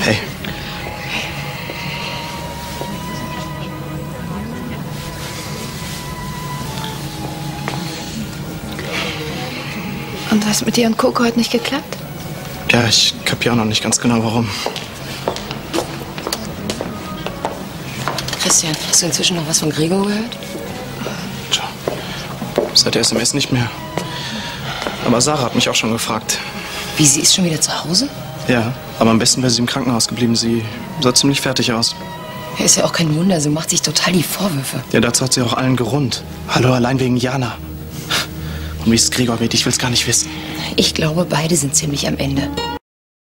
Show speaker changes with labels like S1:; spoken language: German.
S1: Hey.
S2: Und was mit dir und Coco hat nicht geklappt?
S1: Ja, ich kapiere auch noch nicht ganz genau, warum.
S3: Christian, hast du inzwischen noch was von Gregor gehört?
S1: Tja, seit der SMS nicht mehr. Aber Sarah hat mich auch schon gefragt.
S3: Wie, sie ist schon wieder zu Hause?
S1: Ja, aber am besten wäre sie im Krankenhaus geblieben. Sie sah ziemlich fertig aus.
S3: Ja, ist ja auch kein Wunder, sie macht sich total die Vorwürfe.
S1: Ja, dazu hat sie auch allen gerund. Hallo, allein wegen Jana. Und wie es Gregor geht, ich will's gar nicht wissen.
S3: Ich glaube, beide sind ziemlich am Ende.